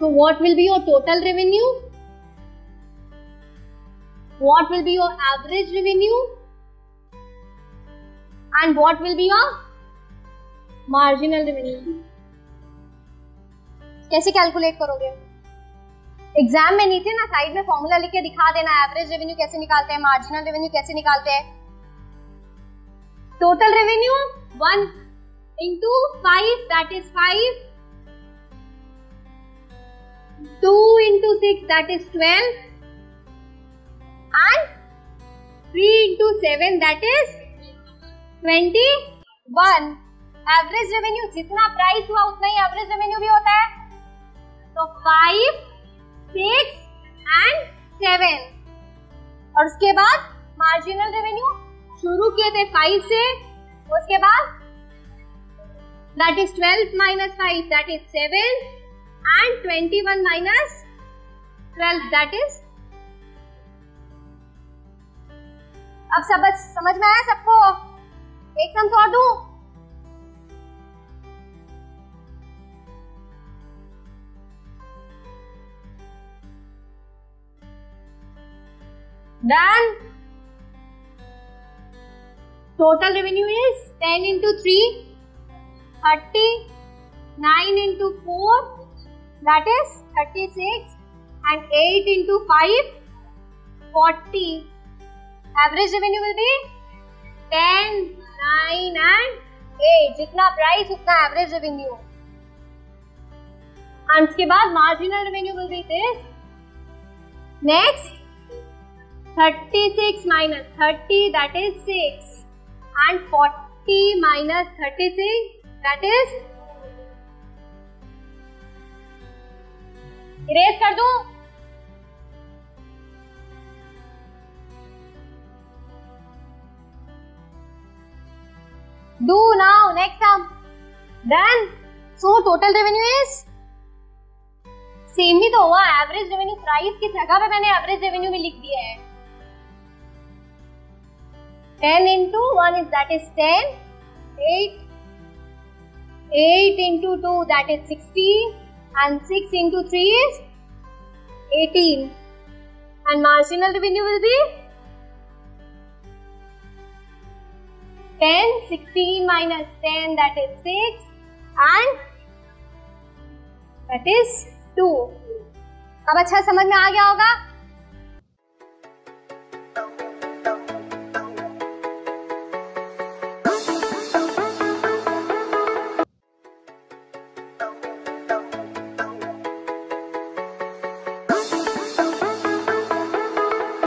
So what will be your total revenue? What will be your average revenue? And what will be your marginal revenue? कैसे calculate करोगे exam में नहीं थे ना side में formula लिख के दिखा देना एवरेज रेवेन्यू कैसे निकालते हैं मार्जिनल रेवेन्यू कैसे निकालते हैं total revenue one into five that is five two into six that is twelve and three into seven that is twenty one average revenue जितना प्राइस हुआ उतना ही एवरेज रेवेन्यू भी होता है। तो फाइव सिक्स एंड सेवन और उसके बाद मार्जिनल रेवेन्यू शुरू किए थे फाइव से। उसके बाद that is twelve minus five that is seven twenty one minus twelve that is अब सब समझ में आया सबको? एक सम और दू? Done. Total revenue is 10 into 3, 30, 9 into 4, that is 36, and 8 into 5, 40. Average revenue will be 10, 9 and 8. जितना प्राइस उतना एवरेज रेवेन्यू एंड उसके बाद marginal revenue will be this next 36 minus 30 that is 6 and 40 minus 36 that is erase कर दू? Do now next sum done so total revenue is same ही तो हुआ average revenue price की जगह पे मैंने एवरेज रेवेन्यू भी लिख दिया है। Ten into one is that is ten eight eight into two that is 16 and 6 into 3 is 18 and marginal revenue will be 10 16 minus 10 that is 6 and that is 2 अब अच्छा समझ में आ गया होगा